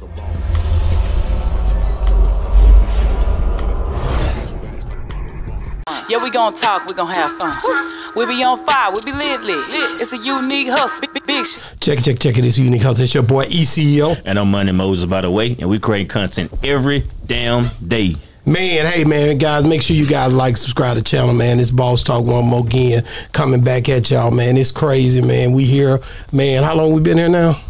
Yeah, we gon' talk, we gon' have fun. We be on fire, we be lit, lit. It's a unique hustle, big, big shit. Check it, check it, check it. It's a Unique Hustle. It's your boy ECEO. And I'm Money Moses, by the way, and we create content every damn day. Man, hey man, guys, make sure you guys like, subscribe to the channel, man. It's Boss Talk one more again, coming back at y'all, man. It's crazy, man. We here, man. How long we been here now?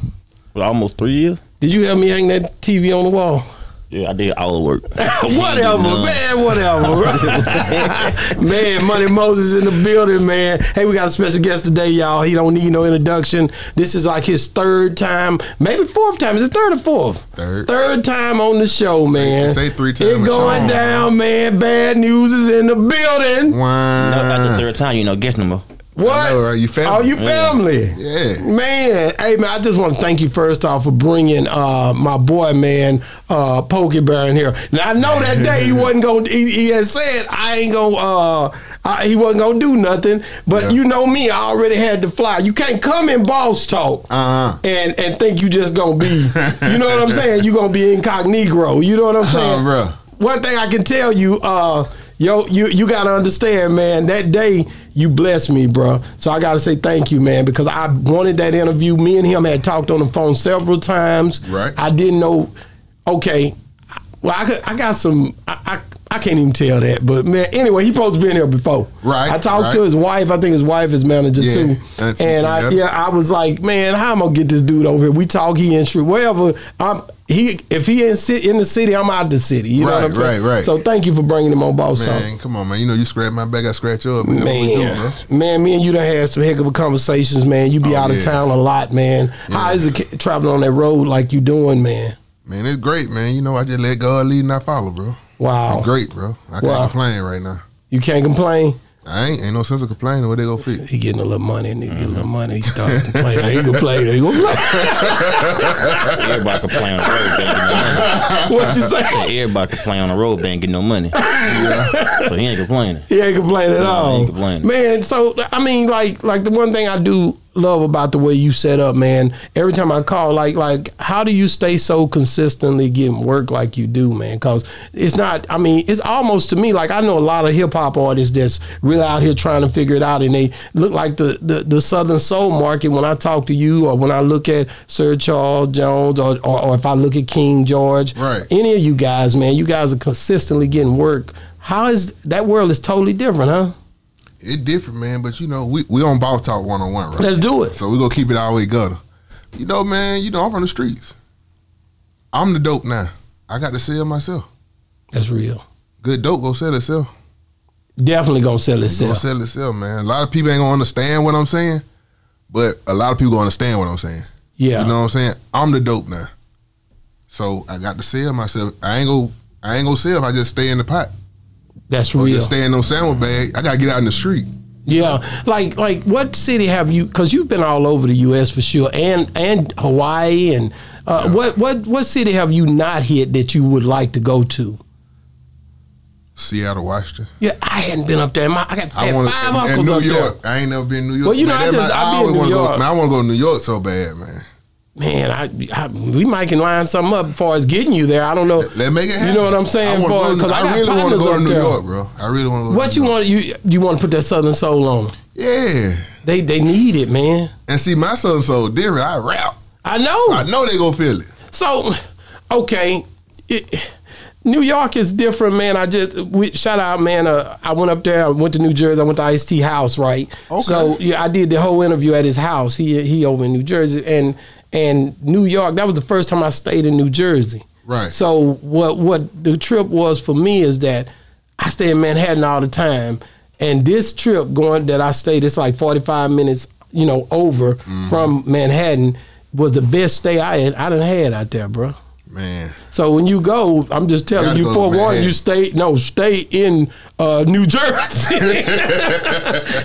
For almost three years. Did you help me hang that TV on the wall? Yeah, I did all the work. whatever, None. man, whatever. man, Money Moses in the building, man. Hey, we got a special guest today, y'all. He don't need no introduction. This is like his third time, maybe fourth time. Is it third or fourth? Third. Third time on the show, man. say three times It's going down, man. Badd Newz is in the building. Wow. No, about the third time, you know, guess no more. What? Know, right? You family. Oh, you family. Yeah. Man, hey man, I just want to thank you first off for bringing uh, my boy man uh, Pokey Bear in here. Now I know that day he wasn't going. to He, he had said I ain't gonna. Uh, I, he wasn't gonna do nothing. But Yeah. you know me, I already had to fly. You can't come in boss talk Uh-huh. and and think you just gonna be. you know what I'm saying? You gonna be incognito. You know what I'm saying, bro. One thing I can tell you, uh, yo, you you gotta understand, man. That day you blessed me, bro. So I gotta say thank you, man, because I wanted that interview. Me and him had talked on the phone several times. Right. I didn't know. Okay. Well, I could, I got some. I, I I can't even tell that, but man. Anyway, he supposed to be in here before. Right, I talked to his wife. I think his wife is manager Yeah, too. that's- And I yeah, I was like, man, how am I gonna get this dude over here? We talk. He in street wherever. I'm he if he in sit in the city, I'm out the city. You know what I'm saying? right, right. So thank you for bringing him on, boss Man, talk. come on, man. You know you scratch my back, I scratch yours. Man, That's do, Man, man, me and you done had some heck of a conversations, man. You be Oh, out of town a lot, man. How Yeah. is it traveling on that road like you doing, man? Man, it's great, man. You know, I just let God lead and I follow, bro. Wow, I'm Great, bro. I can't Wow. complain right now. You can't complain. I ain't ain't no sense of complaining. Where they go fix? He getting a little money, and he getting a Mm-hmm. little money. He starting to play. He can play. He gonna play. Everybody can play on the road, they ain't get no money. what you say? Everybody can play on the road, they ain't get no money. So he ain't complaining. He ain't complaining at No, he all. ain't complaining. Man, so I mean, like, like the one thing I do love about the way you set up, man. Every time I call, like, like, how do you stay so consistently getting work like you do, man? Because it's not. I mean, it's almost to me like I know a lot of hip hop artists that's really out here trying to figure it out, and they look like the the, the Southern soul market. When I talk to you, or when I look at Sir Charles Jones, or, or or if I look at King George, Right. Any of you guys, man, you guys are consistently getting work. How is that world is totally different, huh? It's different, man. But you know, we we on Boss Talk one on one, right? Let's do it. So we gonna keep it all the way gutter. You know, man. You know, I'm from the streets. I'm the dope now. I got to sell myself. That's real. Good dope go sell itself. Definitely gonna sell itself Go itself. sell itself, man. A lot of people ain't gonna understand what I'm saying, but a lot of people gonna understand what I'm saying. Yeah. You know what I'm saying? I'm the dope now. So I got to sell myself. I ain't go I ain't gonna sell if I just stay in the pot. That's Or real. just stay in no sandwich bag. I gotta get out in the street. Yeah. Like like what city have you cause you've been all over the US for sure and and Hawaii and uh, what what what city have you not hit that you would like to go to? Seattle, Washington. Yeah, I hadn't been up there. My, I got I I want five to uncles in New up York. I ain't never been in New York. Well, you know, I just- might- I in always wanna Go, man, I want to go to New York so bad, man. Man, I, I we might can line something up as far as getting you there. I don't know. Let's make it happen. You know what I'm saying? I, wanna go 'cause I I, really want to go to New there. York, bro. I really want to go. What to you New York. want you you want to put that Southern soul on? Yeah. They they need it, man. And see, my Southern soul different. I rap. I know. I know they gonna feel it. So, okay, it, New York is different, man. I just we, shout out, man. Uh, I went up there. I went to New Jersey. I went to Ice T house, right? Okay. So yeah, I did the whole interview at his house. He he over in New Jersey and and New York. That was the first time I stayed in New Jersey. Right. So what what the trip was for me is that I stay in Manhattan all the time, and this trip going that I stayed, it's like forty five minutes, you know, over Mm-hmm. from Manhattan was the best stay I had I done had out there, bro. Man. So when you go, I'm just telling you, for one, you stay no stay in uh, New Jersey.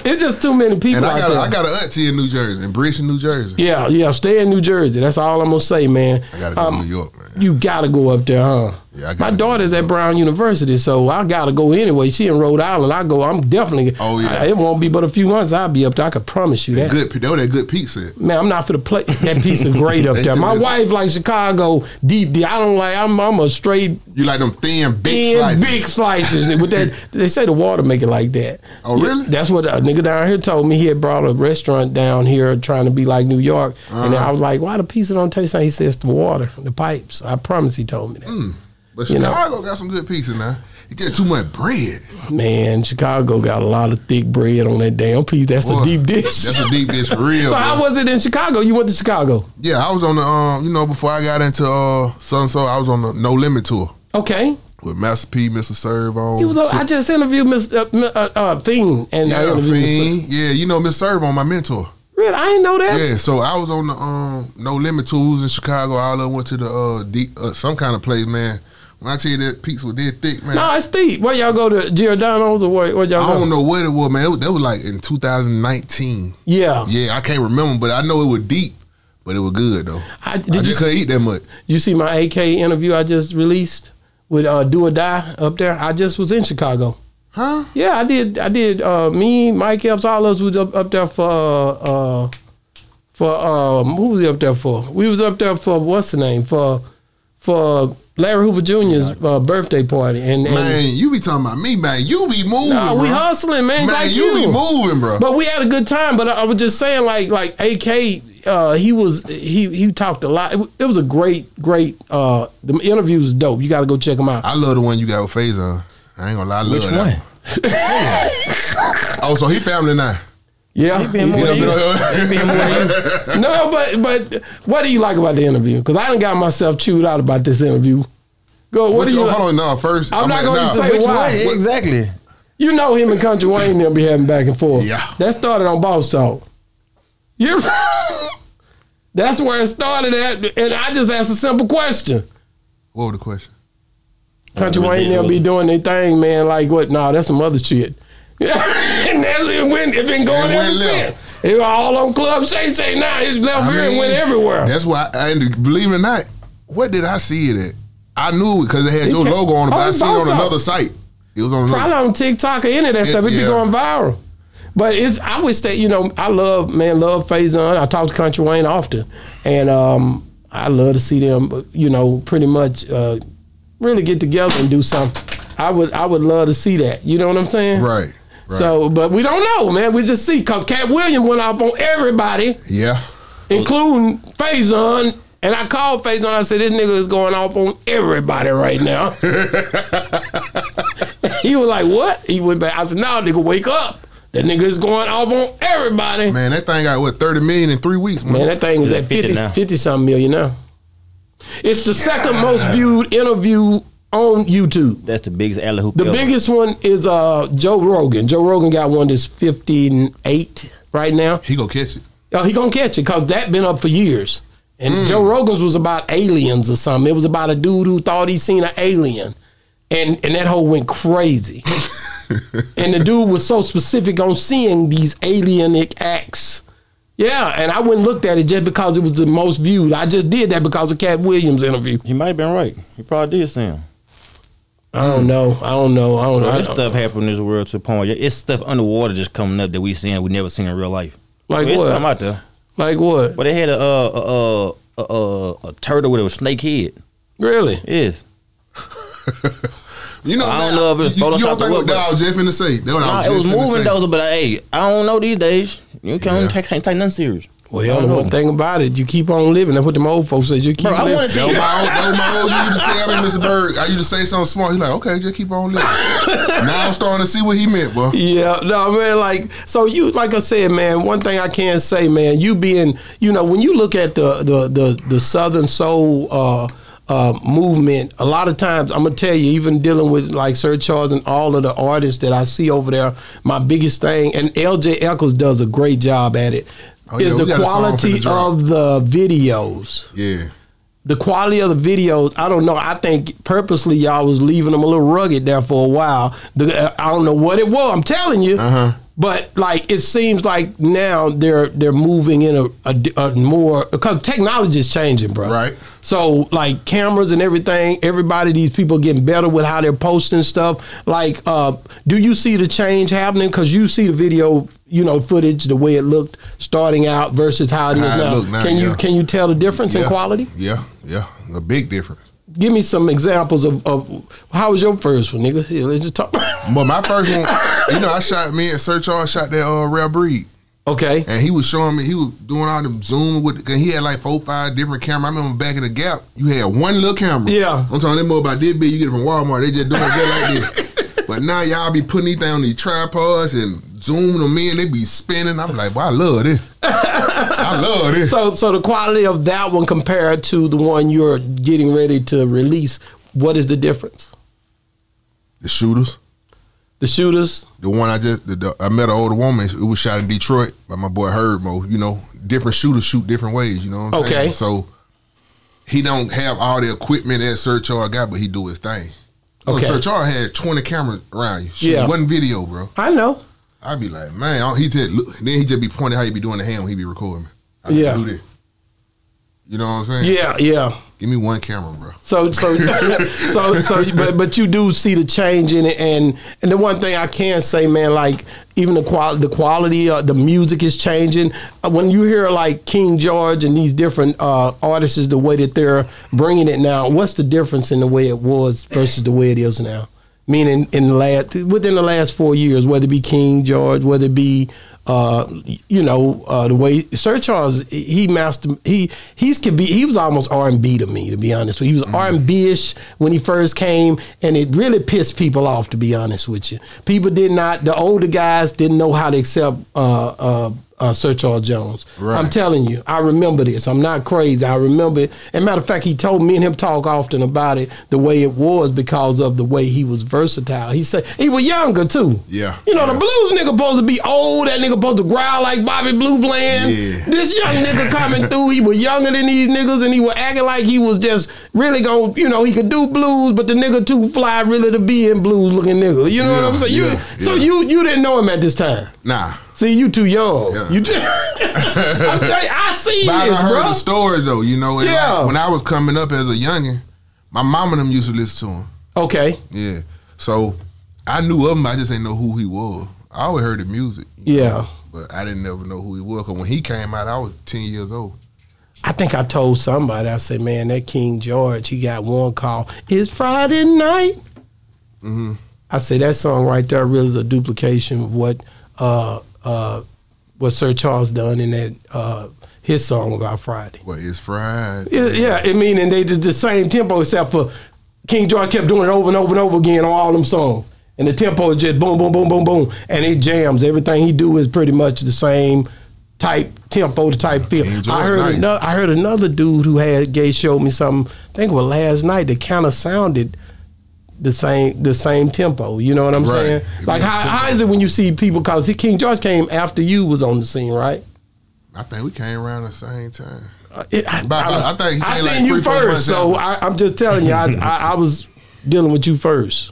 it's just too many people And out I got a. I got an auntie in New Jersey, in Bridgeton, New Jersey. yeah, yeah, stay in New Jersey. That's all I'm gonna say, man. I gotta go Um, to New York, man. You gotta go up there, huh? Yeah, I My daughter's at Brown University, so I gotta go anyway. She in Rhode Island. I go. I'm definitely. Oh, yeah. I- it won't be but a few months. I'll be up there. I can promise you that. Good. That was that good pizza. Man, I'm not for the play. That pizza great up there. My wife likes Chicago deep. deep. I don't like. I'm. I'm a straight You like them thin, big thin, slices. big slices. With that, they say the water make it like that. Oh, really? That's what a nigga down here told me. He had brought a restaurant down here trying to be like New York, and Uh-huh. I was like, "Why the pizza don't taste like?" He says the water, the pipes. I promise he told me that. Hmm. But You know. Chicago got some good pizza now. It's just too much bread. Man, Chicago got a lot of thick bread on that damn piece. That's Boy, a deep dish. That's a deep dish for real. so how was it in Chicago? You went to Chicago? Yeah, I was on the um, you know, before I got into uh Southern Soul, I was on the No Limit tour Okay. with Master P, Mr. Serv-On. He was, uh, I just interviewed Miss uh, uh, uh, Fiend and I yeah, interviewed Fiend. Yeah, you know Mr. Serv-On my mentor. Really, I didn't know that. Yeah, so I was on the um No Limit tours in Chicago. All I went to the uh, deep, uh some kind of place, man. When I tell you that pizza was dead thick, man. No, it's deep. Where y'all go to Giordano's or where, where y'all I don't know what it was, man. It was, that was like in 2019. Yeah. Yeah, I can't remember, but I know it was deep, but it was good though. I, I did you just couldn't eat that much. you see my AK interview I just released with uh, Do or Die up there? I just was in Chicago. Huh? Yeah, I did. I did. Uh, me, Mike Epps, all of us was up, up there for uh, for um, who was he up there for? We was up there for what's the name for for Larry Hoover Jr.'s uh, birthday party, and, and Man, you be talking about me, man. You be moving, Nah, we bro. hustling, man, Man, like you, be moving, bro. But we had a good time. But I, I was just saying, like, like AK, uh, he was he he talked a lot. It, it was a great, great. Uh, the interview was dope. You got to go check them out. I love the one you got with Faizon. I ain't gonna lie, I love Which that one? Oh, so he family now. Yeah, been more You know, than you you. no, but but what do you like about the interview? Because I didn't got myself chewed out about this interview. Go. What What do you, you? hold Like? on, no, first. I'm I not mean, gonna nah. say Which why? one? Exactly. You know him and Country Wayne they'll be having back and forth. Yeah. that started on Boss Talk. You're. That's where it started at, and I just asked a simple question. What was the question? Country Wayne, they'll be doing their thing, man. Like what? Nah, that's some other shit. Yeah, and that's it. Went, it been going ever since. It was all on Club Shay Shay now. It left I here and went everywhere. That's why, I, and believe it or not, what did I see it at? I knew it because it had It your logo on it, but Oh, I seen it on another site. It was on Probably another. on TikTok or any of that It- stuff. It be yeah. going viral. But it's I wish that you know I love man love Faizon. I talk to Country Wayne often, and um, I love to see them. You know, pretty much uh, really get together and do something. I would I would love to see that. You know what I'm saying? Right. Right. So, but we don't know, man. We just see because Katt Williams went off on everybody, yeah. including Faizon. And I called Faizon. I said, "This nigga is going off on everybody right now." he was like, "What?" He went back. I said, "No, nigga, wake up. That nigga is going off on everybody." Man, Man, that thing got what thirty million in three weeks. Man, that thing is at 50 50, 50 something million now. It's the second most viewed interview on YouTube. That's the biggest alley hoop. The ever. biggest one is uh, Joe Rogan. Joe Rogan got one that's 58 right now. he gonna catch it. Oh, he gonna catch it because that been up for years. And Mm. Joe Rogan's was about aliens or something. It was about a dude who thought he seen an alien, and and that whole went crazy. and the dude was so specific on seeing these alienic acts. Yeah, and I went and looked at it just because it was the most viewed. I just did that because of Katt Williams' interview. He might have been right. He probably did see him. I don't know. I don't know. I don't Bro, know. this stuff happened in this world to a point. It's stuff underwater just coming up that we seeing we never seen in real life. Like It's what? something out there. Like what? But they had a uh, a, a, a, a, a turtle with a snake head. Really? Yes. You know, I don't know if it's you, you Photoshop don't think or what what, dog Jeff finna say? That Nah, it was just finna moving say. those, but hey, I don't know these days. You can't Yeah. take, can't take nothing serious. Well, I the know. one thing about it, you keep on living. That's what them old folks said. You keep Bro, I living. want to see. That my old, my old you used to tell me, Mr. Bird. I used to say something smart. He's like, okay, just keep on living. now I'm starting to see what he meant, bro. Yeah, no, man. Like, so you, like I said, man. One thing I can say, man, you being, you know, when you look at the the the, the Southern Soul uh, uh, movement, a lot of times I'm gonna tell you, even dealing with like Sir Charles and all of the artists that I see over there, my biggest thing, and LJ Echols does a great job at it. Oh, is yeah, the got a song quality of the videos. Yeah. the quality of the videos, I don't know. I think purposely y'all was leaving them a little rugged there for a while. The, uh, I don't know what it was. I'm telling you, Uh-huh. But like it seems like now they're they're moving in a, a, a more because technology is changing, bro. Right. So like cameras and everything, everybody, these people getting better with how they're posting stuff. Like, uh, do you see the change happening? Because you see the video, you know, footage, the way it looked starting out versus how it is How it now. now, Can you can you tell the difference in quality? Yeah, yeah, a big difference. Give me some examples of, of how was your first one, nigga? Here, let's just talk. But my first one, you know, I shot me and Search R shot that uh, rare breed. okay. And he was showing me, he was doing all them zoom with, cause he had like four, five different cameras. I remember back in the gap, you had one little camera. Yeah. I'm talking them more about this big, you get it from Walmart. They just doing it just like this. But now y'all be putting these things on these tripods and zooming them in. They be spinning. I'm like, boy, I love this. I love this. So so the quality of that one compared to the one you're getting ready to release, what is the difference? The shooters. The shooters. The one I just, the, the, I met an older woman. It was shot in Detroit by my boy Herb Mo. You know, different shooters shoot different ways. You know what I'm Okay. saying? So he don't have all the equipment that Search R got, but he do his thing. Okay. Okay. Search R had 20 cameras around you. Shooting Yeah. one video, bro. I know. I'd be like, man, he just look, then he just be pointing how he be doing the hand when he be recording. I Yeah. Do. You know what I'm saying? Yeah, yeah. Give me one camera, bro. So so so so but but you do see the change in it and and the one thing I can say man like even the quality the quality of the music is changing Uh, when you hear like King George and these different uh, artists the way that they're bringing it now what's the difference in the way it was versus the way it is now meaning in the last within the last 4 years whether it be King George whether it be uh, you know uh, the way Sir Charles he mastered he he's could be he was almost R and B to me to be honest with you. He was R and B ish when he first came, and it really pissed people off to be honest with you. People did not the older guys didn't know how to accept uh, uh, Sir Charles Jones. Right. I'm telling you, I remember this. I'm not crazy. I remember it. And matter of fact, he told me and him talk often about it the way it was because of the way he was versatile. He said he was younger too. Yeah. You know, the blues nigga supposed to be old. That nigga supposed to growl like Bobby Blue Bland. Yeah. This young nigga coming through, he was younger than these niggas, and he was acting like he was just really going, you know, he could do blues, but the nigga too fly really to be in blues looking nigga. You know what I'm saying? You, yeah, so you you didn't know him at this time. Nah. See, you too young. Yeah. You just, I'm telling you, I see But this, done heard bro. the stories though, you know. Yeah. like, when I was coming up as a youngin', my mom and them used to listen to him. Okay. Yeah. So I knew of him, I just didn't know who he was. I always heard the music. Yeah. know, but I didn't never know who he was. Cause when he came out, I was ten years old. I think I told somebody, I said, man, that King George, he got one call. It's Friday night. Mm-hmm. I said, that song right there really is a duplication of what uh, uh, what Sir Charles done in that uh, his song about Friday. Well, it's Friday. Yeah, yeah, I mean, and they did the same tempo except for King George kept doing it over and over and over again on all them songs. And the tempo is just boom, boom, boom, boom, boom, and it jams. Everything he do is pretty much the same type tempo, the type feel. I heard nice. another, I heard another dude who had Gay showed me something. I think it was last night that kind of sounded the same, the same tempo. You know what I'm Right. saying? Like was how, tempo. how is it when you see people? Because King George came after you was on the scene, right? I think we came around the same time. Uh, It, I, About- I, I think he I seen like you three, four first, months so. I, I'm just telling you, I, I, I was dealing with you first.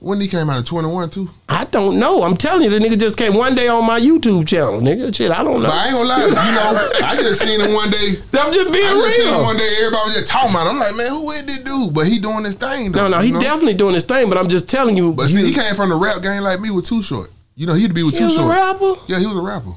When he came out of twenty one too. I don't know. I'm telling you, the nigga just came one day on my YouTube channel, nigga. Shit, I don't know. But I ain't gonna lie, you know, I just seen him one day. I'm just being I just seen him real. one day. Everybody was just talking about. Him. I'm like, man, who is this dude? But he doing his thing. Though, No, no, he know? definitely doing his thing, but I'm just telling you. But see, he came from the rap game like me with Too Short. You know, he'd be with he Too was a Short. rapper. Yeah, he was a rapper.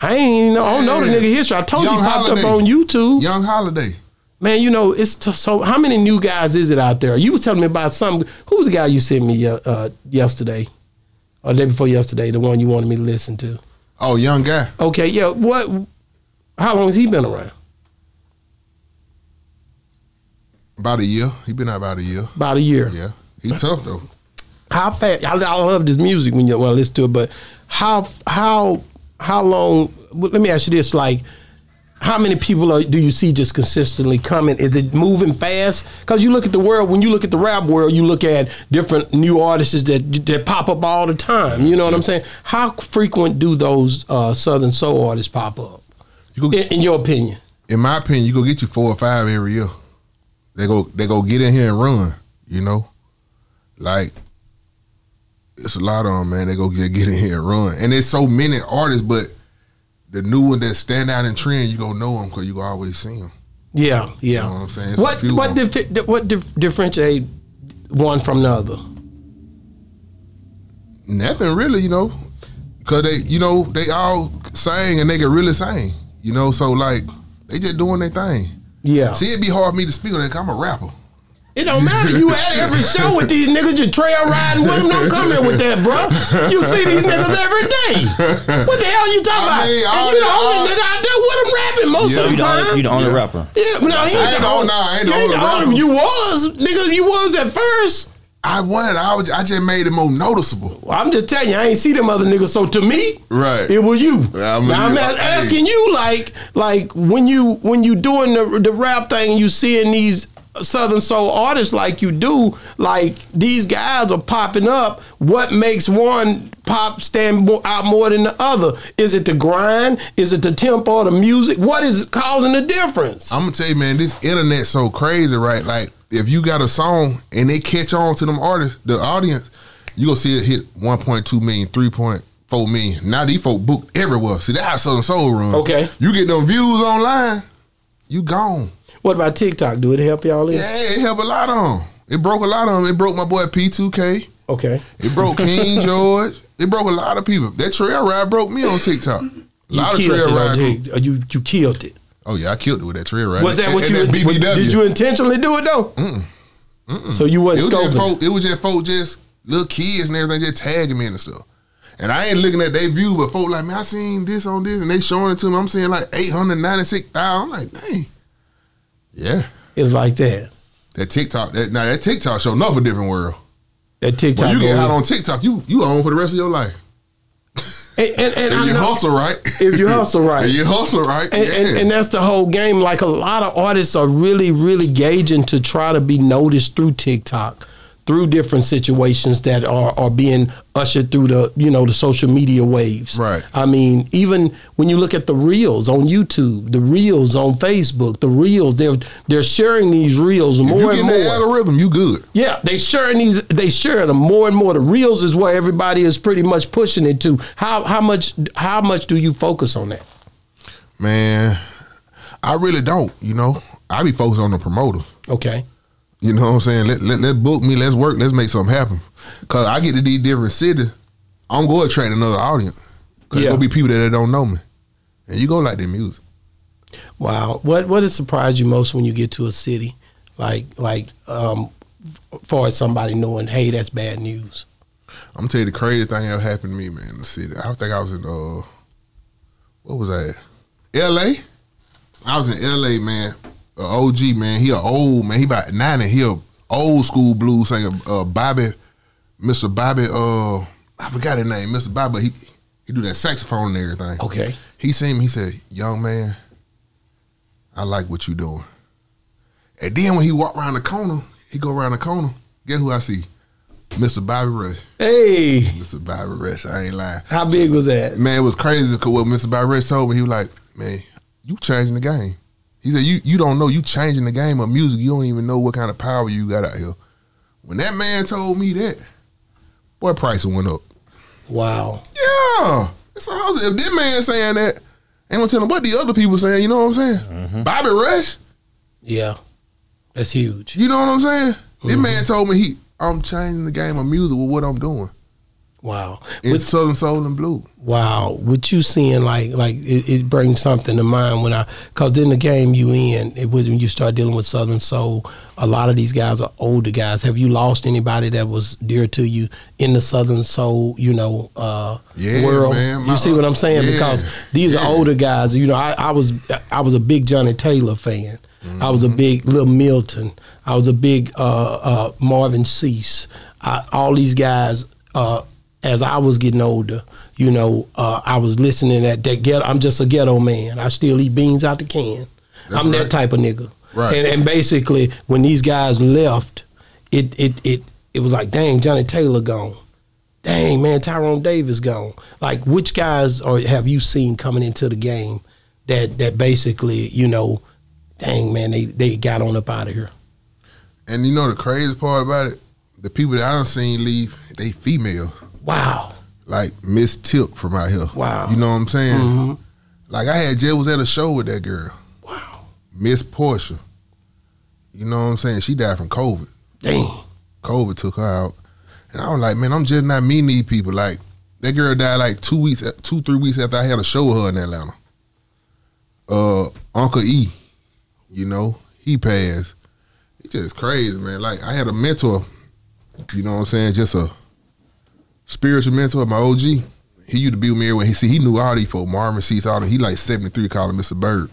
I ain't even know. I don't know the nigga history. I told you he popped Holiday. up on YouTube. Young Holiday. Man, you know, it's t- so. How many new guys is it out there? You was telling me about some. Who was the guy you sent me uh, uh, yesterday, or day before yesterday? The one you wanted me to listen to. Oh, young guy. Okay, yeah. What? How long has he been around? About a year. He been out about a year. About a year. Yeah. He tough though. How fast? I, I love this music when you want to listen to it, but how how how long? Let me ask you this: like, how many people are, do you see just consistently coming? Is it moving fast? Because you look at the world. When you look at the rap world, you look at different new artists that that pop up all the time. You know what I'm saying? How frequent do those uh, Southern soul artists pop up? You go, In, in your opinion? in my opinion, you go get you four or five every year. They go they go get in here and run, you know? Like it's a lot of them, man. They go get get in here and run, and there's so many artists, but the new one that stand out in trend, you gonna know them because you gonna always see them. Yeah, yeah. You know what I'm saying? It's what what diffi- what dif- differentiate one from the other? Nothing really, you know, because they, you know, they all sing and they can really sing, you know. So like, they just doing their thing. Yeah. See, it'd be hard for me to speak on that. 'cause I'm a rapper. It don't matter. You at every show with these niggas, you trail riding with them. Don't come in with that, bro. You see these niggas every day. What the hell you talking I about? and you the the- only all- nigga out there with them rapping most So of you the the only, time. you the only Yeah. rapper. yeah, but no, he I ain't ain't the the- only. nah, I ain't you the only rapper. You was, nigga. You was at first. I won. I was. I just made it more noticeable. Well, I'm just telling you, I ain't see them other niggas. So to me, Right. it was you. Yeah, I'm- now I'm hey. a- asking you, like, like when you when you doing the the rap thing, you seeing these Southern soul artists like you do, like these guys are popping up. What makes one pop stand out more than the other? Is it the grind? Is it the tempo, the music? What is causing the difference? I'm gonna tell you, man, this internet so crazy, right? Like, if you got a song and they catch on to them artists, the audience, you gonna see it hit 1.2 million, 3.4 million. Now these folk booked everywhere. See, that's how Southern Soul run. Okay. You get them views online, you gone. What about TikTok? Do it help y'all? In? Yeah, it helped a lot of them. It broke a lot of them. It broke my boy P2K. Okay. It broke King George. It broke a lot of people. That trail ride broke me on TikTok. A lot of trail ride. on You you killed it. Oh yeah, I killed it with that trail ride. Was that And- what and you that BBW. Did you intentionally do it though? So you wasn't it was just folk. It was just folk, just little kids and everything, just tagging me and stuff. And I ain't looking at their view, but folk like, man, I seen this on this, and they showing it to me. I'm seeing like eight hundred ninety six thousand. I'm like, dang, yeah. It was like that. That TikTok, that now that TikTok show enough a different world. That TikTok. When you get out on TikTok, you you own for the rest of your life. and, and, and If you know- hustle right, if you hustle right. if you hustle right, and, yeah. and, and that's the whole game. Like a lot of artists are really, really gauging to try to be noticed through TikTok, through different situations that are, are being ushered through the you know the social media waves. Right. I mean, even when you look at the reels on YouTube, the reels on Facebook, the reels they're they're sharing these reels more and more. algorithm, you good. Yeah, they sharing these. They sharing them more and more. The reels is where everybody is pretty much pushing it to. How how much how much do you focus on that? Man, I really don't. You know, I be focused on the promoter. Okay. You know what I'm saying? Let, let, let book me. Let's work. Let's make something happen. Cause I get to these different cities, I'm going to attract another audience. Cause Yeah. gonna be people that don't know me, and you go like their music. Wow. What what has surprised you most when you get to a city, like like um, far as somebody knowing, hey, that's Badd Newz. I'm gonna tell you the crazy thing that happened to me, man. In the city, I think I was in uh, what was I? At? L.A. I was in L.A. Man. OG man. He a old man. He about ninety. He a old school blues singer. Uh, Bobby, Mr. Bobby. Uh, I forgot his name, Mr. Bobby. He he do that saxophone and everything. Okay. He seen me. He said, "Young man, I like what you doing." And then when he walk around the corner, he go around the corner. Guess who I see? Mr. Bobby Rush. Hey, Mr. Bobby Rush. I ain't lying. how big was that? Man, it was crazy because what Mr. Bobby Rush told me, he was like, "Man, you changing the game." He said, "You you don't know you changing the game of music. You don't even know what kind of power you got out here." When that man told me that, boy, price went up. Wow. Yeah. So I was, if this man saying that, ain't gonna tell him what the other people saying. You know what I'm saying? Mm-hmm. Bobby Rush. Yeah, that's huge. You know what I'm saying? This mm-hmm. man told me he, I'm changing the game of music with what I'm doing Wow. With- Southern Soul and Blue. Wow, what you seeing like like it, it brings something to mind when I cause in the game you in it was when you start dealing with Southern Soul. A lot of these guys are older guys. Have you lost anybody that was dear to you in the Southern Soul? You know, uh, Yeah, world. man. you see what I'm saying? yeah, Because these are older guys. You know, I, I was I was a big Johnnie Taylor fan. I was a Mm-hmm. big Lil Milton. I was a big uh, uh, Marvin Sease. I, all these guys. Uh, as I was getting older, you know, uh, I was listening at that ghetto. I'm just a ghetto man. I still eat beans out the can. I'm that type of nigga. Right. And, and basically, when these guys left, it it it it was like, dang, Johnnie Taylor gone. Dang, man, Tyrone Davis gone. Like, which guys are have you seen coming into the game that that basically, you know, dang, man, they they got on up out of here. And you know the crazy part about it, the people that I done seen leave, they female. Wow. like Miss Tip from out here. Wow. You know what I'm saying? Like I had just was at a show with that girl, Wow. Miss Portia. You know what I'm saying? She died from COVID. Dang. COVID took her out, and I was like, man, I'm just not meeting these people. Like that girl died like two weeks, two three weeks after I had a show with her in Atlanta. Uh, Uncle E, you know, he passed. It's just crazy, man. Like I had a mentor, you know what I'm saying? Just a spiritual mentor, of my OG. He used to be with me when he see he knew all these folks, Marvin Sease, all them. He like 73, calling Mr. Bird.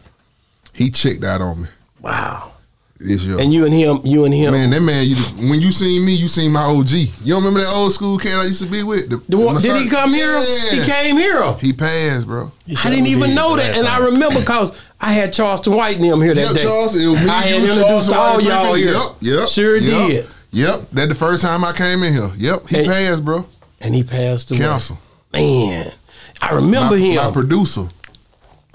He checked out on me Wow. this year. And you and him, you and him. Man, that man, you, when you seen me, you seen my OG. You don't remember that old school cat I used to be with? The, The one, the did he Masai- come here? Yeah. He came here. He passed, bro. I didn't even know that, and I remember because I had Charleston White and them here that Yep, day. Charles. It was me, I had you, introduced all White, y'all here. Yep, yep. Sure yep, did. Yep, that the first time I came in here. Yep, he And- passed, bro. And he passed away. Council. Man, I remember my, him. my producer,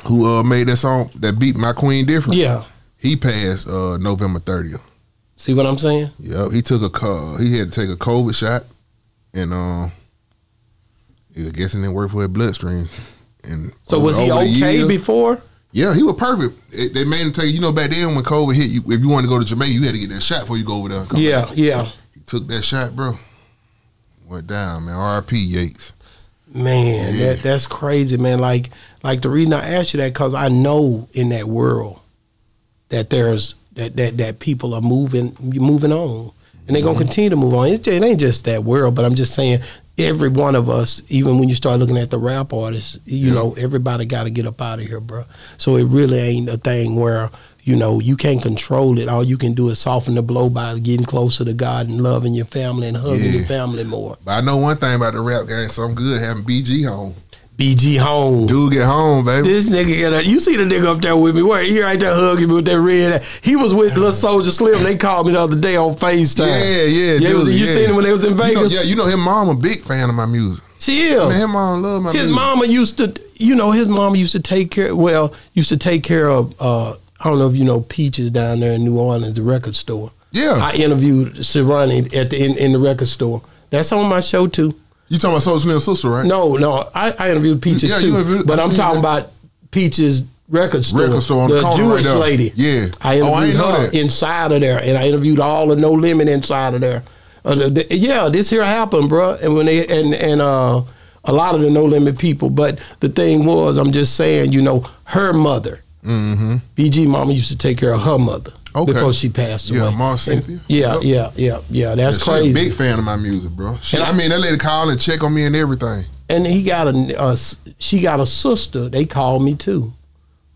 who uh, made that song that beat my queen different. yeah. he passed uh, November thirtieth. See what I'm saying? Yep, he took a co- he had to take a COVID shot, and um, I guess it didn't work for his bloodstream. And So over- was he okay years- before? Yeah, he was perfect. It, they made him take. You know, back then when COVID hit, you if you wanted to go to Jamaica, you had to get that shot before you go over there. and come Yeah, back. yeah. he took that shot, bro. Went down, man. R.I.P. Yates. Man, Yeah. that that's crazy, man. Like like the reason I asked you that because I know in that world that there's that that that people are moving moving on, and they're gonna mm-hmm. continue to move on. It, it ain't just that world, but I'm just saying every one of us, even when you start looking at the rap artists, you Yeah. know, everybody got to get up out of here, bro. So it really ain't a thing where. You know, you can't control it. All you can do is soften the blow by getting closer to God and loving your family and hugging Yeah. your family more. But I know one thing about the rap game. Something good having BG home. BG home. Dude, get home, baby. This nigga got a, you see the nigga up there with me. Where he right there hugging me with that red. He was with Lil Soldier Slim. They called me the other day on FaceTime. Yeah, yeah, Yeah, dude, you yeah. seen him when they was in You know, Vegas? yeah, you know his mom a big fan of my music. She is. Man, his mom love my his music. mama used to, you know, his mama used to take care. Well, used to take care of. uh I don't know if you know Peaches down there in New Orleans, the record store. Yeah. I interviewed Serrani at the in, in the record store. That's on my show too. You talking about Soul Slim's sister, right? No, no, I, I interviewed Peaches Yeah, you too, interviewed- but I I'm talking that. about Peaches record store, Record store the the right Jewish there. lady. Yeah. I Oh, I interviewed ain't know her that. inside of there, and I interviewed all of No Limit inside of there. Uh, the- the- yeah, this here happened, bro. And when they and and uh, a lot of the No Limit people, but the thing was, I'm just saying, you know, her mother, Mm-hmm. BG Mama used to take care of her mother Okay. before she passed Yeah, away. Ma And- Cynthia. Yeah, yeah, yeah, yeah. That's Yeah, crazy. a big fan of my music, bro. She, And I, I- mean, that lady call and check on me and everything. and he got a, she got a sister. They called me too.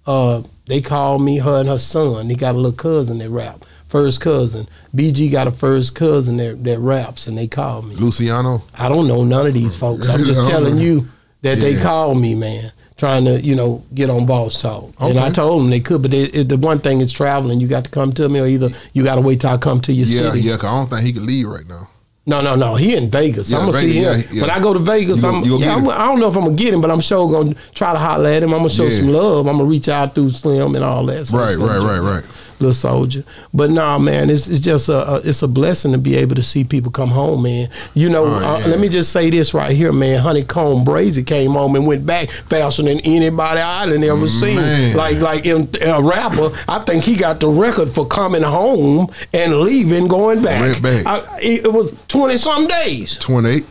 Uh, they called me her and her son. They got a little cousin that rap. First cousin. BG got a first cousin that that raps, and they called me. Luciano. I don't know none of these folks. I'm just telling you that they called me, man, trying to you know get on Boss Talk. And I told them they could, but they, it, the one thing is traveling. You got to come to me, or either you got to wait till I come to your Yeah, city. yeah. Cause I don't think he could leave right now. No, no, no. He in Vegas. Yeah, I'm gonna see him. Yeah, yeah. When I go to Vegas, go- I'm, yeah, I'm. I don't know if I'm gonna get him, but I'm sure gonna try to holler at him. I'm gonna show some love. I'm gonna reach out through Slim and all that. So Right, right, right, right. Little soldier, but nah, man, it's it's just a, a it's a blessing to be able to see people come home, man. You know, Oh, uh, let me just say this right here, man. HoneyKomb Brazy came home and went back faster than anybody I done ever seen. Like like in, a rapper, I think he got the record for coming home and leaving, going back. Back. I, it was twenty some days. 28.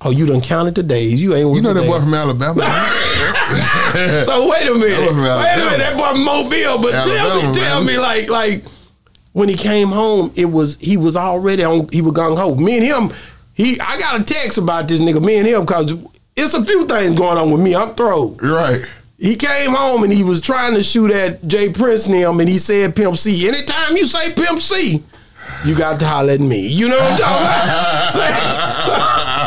Oh, you done counted the days. You ain't. You know that boy from Alabama. So wait a minute. That boy from Wait a minute. That boy Mobile. But tell Alabama, me, tell me, like, like when he came home, it was he was already on. He was gung ho. Me and him. He. I got a text about this nigga. Me and him because it's a few things going on with me. I'm thrown. right. He came home and he was trying to shoot at J Prince and him, and he said Pimp C. Anytime you say Pimp C, you got to holler at me. You know what I'm talking about?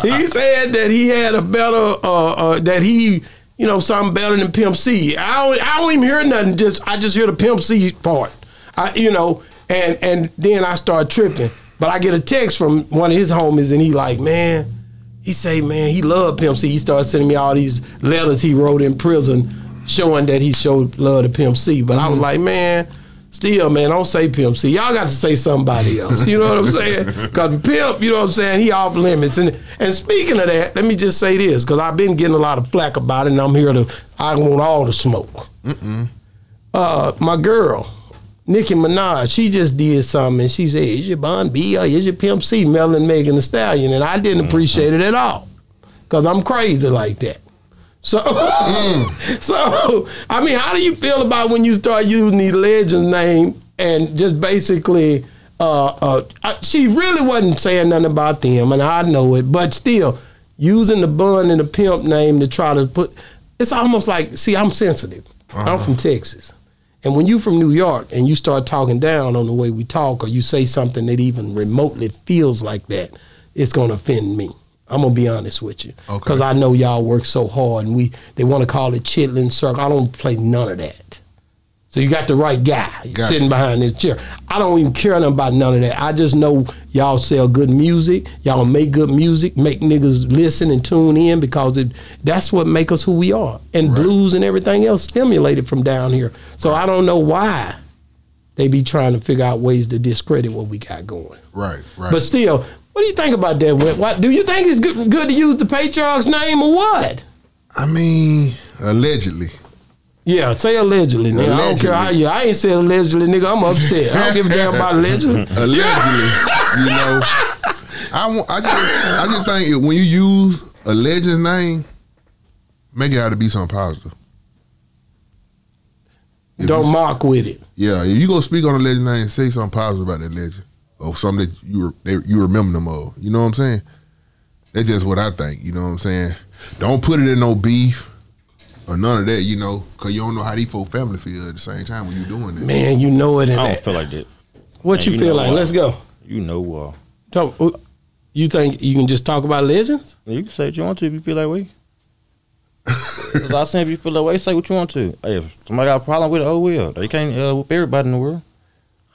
So- so he said that he had a better, uh, uh, that he, you know, something better than Pimp C. I don't, I don't even hear nothing. Just I just hear the Pimp C part. I, you know, and and then I start tripping. But I get a text from one of his homies, and he like, man, he say, man, he loved Pimp C. He started sending me all these letters he wrote in prison, showing that he showed love to Pimp C. But I was mm-hmm. like, man, Still, man, don't say pimp. See, y'all got to say somebody else. You know what I'm saying? Because pimp, you know what I'm saying, he off limits. And and speaking of that, let me just say this, because I've been getting a lot of flack about it, and I'm here to, I want all the smoke. Uh, my girl, Nicki Minaj, she just did something, and she said, is your Bun B or is your Pimp C, Melon Megan Thee Stallion? And I didn't appreciate it at all, because I'm crazy like that. So, so I mean, how do you feel about when you start using the legend name and just basically, uh, uh, I- she really wasn't saying nothing about them, and I know it, but still using the bun and the pimp name to try to put, it's almost like, see, I'm sensitive. I'm from Texas. And when you from New York and you start talking down on the way we talk, or you say something that even remotely feels like that, it's gonna offend me. I'm gonna be honest with you, Okay. because I know y'all work so hard, and we they want to call it chitlin circle. I don't play none of that. So you got the right guy sitting behind this chair. I don't even care nothing about none of that. I just know y'all sell good music. Y'all make good music, make niggas listen and tune in because it that's what make us who we are. And blues and everything else stimulated from down here. So I don't know why they be trying to figure out ways to discredit what we got going. Right, right. But still, what do you think about that? What, what do you think it's good, good to use the patriarch's name or what? I mean, allegedly. Yeah, say allegedly, nigga. I don't care how you. I ain't said allegedly, nigga. I'm upset. I don't give a damn about allegedly. allegedly, you know. I, I just I just think it- when you use a legend's name, make it out to be something positive. If Don't you- mock with it. yeah, if you go speak on a legend name, and say something positive about that legend or something that you re- they, you remember them of. You know what I'm saying? That's just what I think. You know what I'm saying? Don't put it in no beef or none of that. You know, because you don't know how these folk family feel at the same time when you doing that. Man, you know it. In I don't that. feel like that. What Man, you you feel like? what? Let's go. You know, uh, Don't, uh, you think you can just talk about legends? you can say what you want to if you feel that way. As I saying, if you feel that way, say what you want to. Hey, if somebody got a problem with it, oh well. They can't uh, whoop everybody in the world.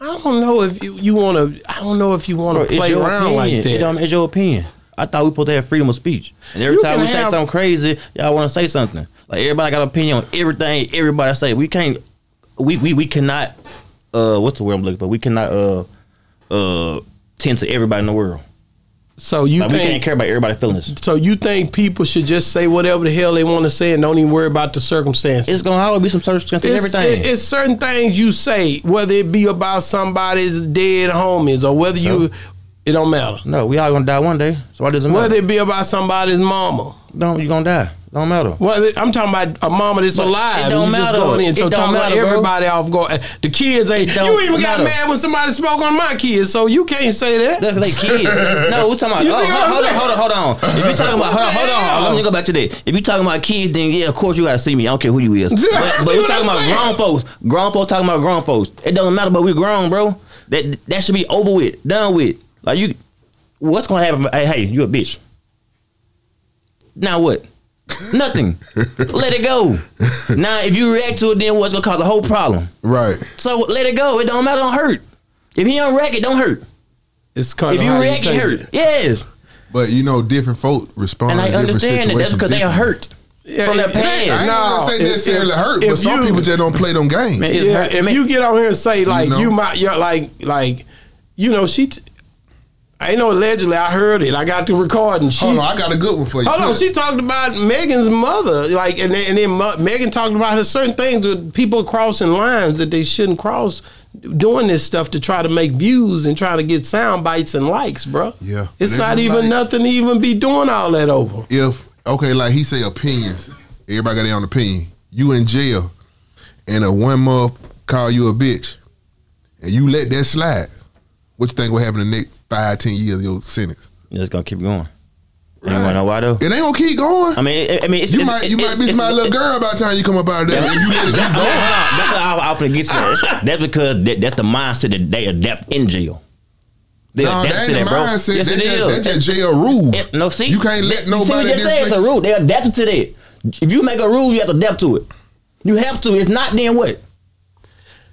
I don't know if you, you want to. I don't know if you want to play around like It that. don't, it's your opinion. I thought we supposed to have freedom of speech. And every You time we say something crazy, y'all want to say something. Like everybody got an opinion on everything. Everybody say we can't. We we we cannot. Uh, what's the word I'm looking for? We cannot. Uh, uh, tend to everybody in the world. So you Like we can't think? care about everybody's feelings. So you think people should just say whatever the hell they want to say and don't even worry about the circumstances? It's gonna always be some circumstances. It's, Everything. it- it's certain things you say, whether it be about somebody's dead homies or whether you, it don't matter. no, we all gonna die one day. So why does it matter? Whether it be about somebody's mama. Don't you gonna die? Don't matter. Well, I'm talking about uh, a mama that's But alive. it don't and you just matter. going in. It So don't talking matter, about bro. everybody off go. Eh, the kids ain't. You even got matter. mad when somebody spoke on my kids, so you can't say that. That's they kids. no, we're talking about. You Oh, see what hold, hold on, hold on, hold on. If you're talking about, hold on, hold on. Let me go back to that. If you're talking about kids, then yeah, of course you gotta see me. I don't care who you is. But, but we're talking about grown folks. Grown folks talking about grown folks. It doesn't matter, but we're grown, bro. That that should be over with, done with. Like you, what's gonna happen? Hey, hey, you a bitch. Now what? Nothing. let it go. Now, if you react to it, then what's gonna cause a whole problem? Right. So let it go. It don't matter. Don't hurt. If you don't react, it don't hurt. It's kind If of you how react, it take hurt. Yes. But you know, different folk respond And to I different understand that. situations. That's because they are differently. hurt Yeah, from their it- I past. ain't gonna say necessarily if- hurt, if but some you- people just don't play them games. Man, it's Yeah, hurt. if Man, you get on here and say like know? you might, yeah, like like, you know, she. T- I ain't know allegedly. I heard it. I got the recording. She, Hold on, I got a good one for you. Hold on, she talked about Megan's mother, like, and then, and then Mo- Megan talked about her certain things with people crossing lines that they shouldn't cross, doing this stuff to try to make views and try to get sound bites and likes, bro. Yeah. it's not even like- nothing to even be doing all that over. if okay, like he say opinions. Everybody got their own opinion. You in jail, and a one month call you a bitch, and you let that slide. What you think will happen to next five, ten years of your sentence? It's gonna keep going. You wanna know why though? It ain't gonna keep going. I mean, I I mean, it's, you it's, might you might be my little girl by the time you come up out of there, and you let it keep going. That's what I, I get to. That. That's because that, that's the mindset that they adapt in jail. They No, adapt that to that, the bro. mindset. Yes, That it just- is. just jail rule. It- no, see, You can't let See, nobody we just say it's a rule. They adapted to that. If you make a rule, you have to adapt to it. You have to. If not, then what?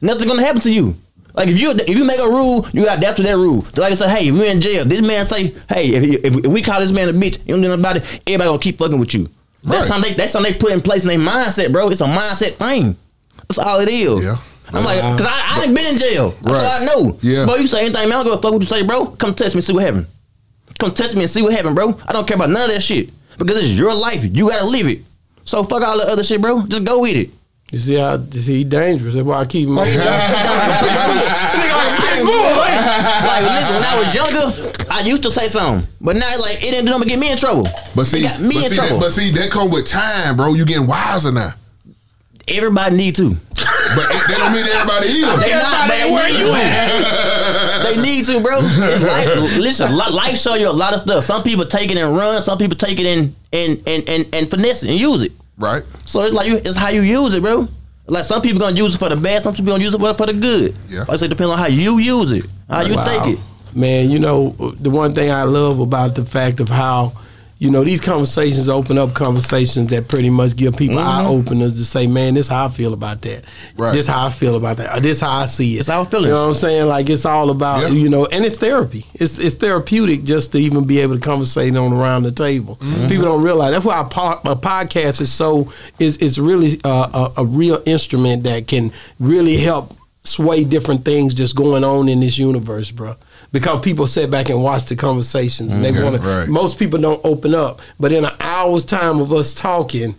Nothing's gonna happen to you. Like if you if you make a rule, you gotta adapt to that rule. Just like I said, hey, if we're in jail, this man say, hey, if, if, if we call this man a bitch, you don't do nothing about it. Everybody gonna keep fucking with you. That's Right. something they, that's something they put in place in their mindset, bro. It's a mindset thing. That's all it is. Yeah. I'm like, cause I, I done been in jail. That's Right. all I know. Yeah. Bro, you say anything, man. I don't give a fuck what you say, bro. Come touch me, see what happened. Come touch me and see what happened, bro. I don't care about none of that shit because it's your life. You gotta live it. So fuck all the other shit, bro. Just go with it. You see how you see he dangerous. That's why I keep him. like, listen, when I was younger, I used to say something, but now like it didn't do nothing but get me in trouble. But see, got me but in see, trouble. that, but see, that come with time, bro. You getting wiser now. Everybody need to. But it, that don't mean everybody is. They not, but where you at? they need to, bro. It's like, listen, life show you a lot of stuff. Some people take it and run. Some people take it and and and and, and finesse it and use it. Right. So it's like you, it's how you use it, bro. Like some people gonna use it for the bad. Some people gonna use it for, for the good. Yeah. Like I say, depends on how you use it, how you Wow. take it. Man, you know, the one thing I love about the fact of how, you know, these conversations open up conversations that pretty much give people eye openers to say, man, this how I feel about that. Right. This how I feel about that. Or this how I see it. It's our feelings. You know what I'm saying? Like it's all about, Yeah. you know, and it's therapy. It's it's therapeutic just to even be able to conversate on around the table. Mm-hmm. People don't realize that's why a, po- a podcast is so is is really uh, a, a real instrument that can really help sway different things just going on in this universe, bro. Because people sit back and watch the conversations, and they Mhm. want to. Right. Most people don't open up, but in an hour's time of us talking,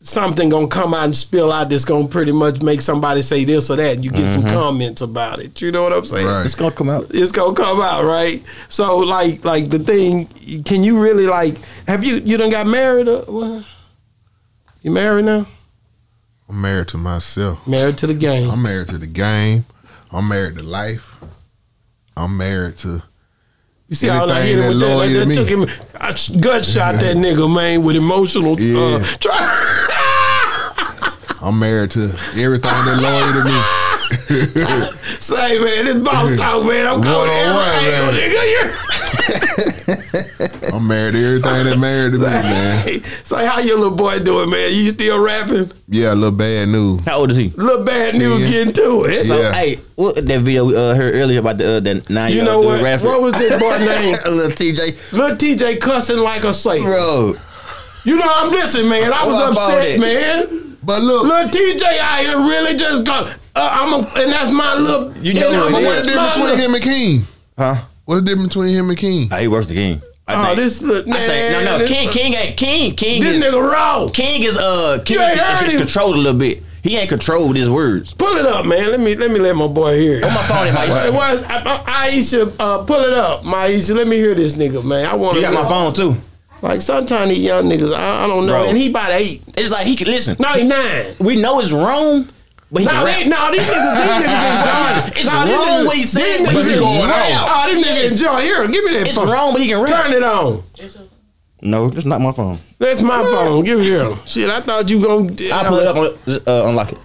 something gonna come out and spill out that's gonna pretty much make somebody say this or that. And you get some comments about it. You know what I'm saying? Right. It's gonna come out. It's gonna come out, right? So like like the thing, can you really like have you you done got married or what? You married now? I'm married to myself. Married to the game. I'm married to the game. I'm married to life. I'm married to You see how I hit him that with that? Like that took him I sh- gut shot that nigga, man, with emotional Yeah. uh try I'm married to everything that loyal to me. Say man, this boss talk, man. I'm going on one, nigga. You're I'm married to everything that married to me, man. Say how your little boy doing, man? You still rapping? Yeah, a little Badd Newz. How old is he? Little Badd Newz Ten. getting to it. So Yeah. hey, what that video we uh, heard earlier about the uh, that nine You year know old what? rapper? What was his boy name? little TJ, Little TJ cussing like a sailor. bro. You know, I'm listening, man. I was What about upset, it? man. But look, Little TJ out here really just go. Uh, I'm a, and that's my little. You know and who I'm it a- is. what's the difference between little- him and King? Huh? What's the difference between him and King? He worse than King. I Oh, think. this look, I man. think no, no. King, King ain't King. King This is nigga raw. King is uh King You ain't is, heard is controlled a little bit. He ain't controlled with his words. Pull it up, man. Let me let me let my boy hear it. On my phone, What, Aisha. what, I- I- Aisha, uh, pull it up, my Aisha. Let me hear this nigga, man. I want You got my phone too. Like sometimes these young niggas, I, I don't know, Bro. and he about eight. It's like he can listen. No, he nine. We know it's wrong, but he No, can they, rap. no, these niggas, these niggas enjoy it. It's Nah, wrong niggas- what he said, but he enjoy going it. out. Oh, these niggas Yes. enjoy. Here, give me that It's phone. wrong, but he can rap. Turn it on. No, it's not my phone. That's my phone. Give it here. Shit, I thought you gonna. I'll pull it up and uh, unlock it.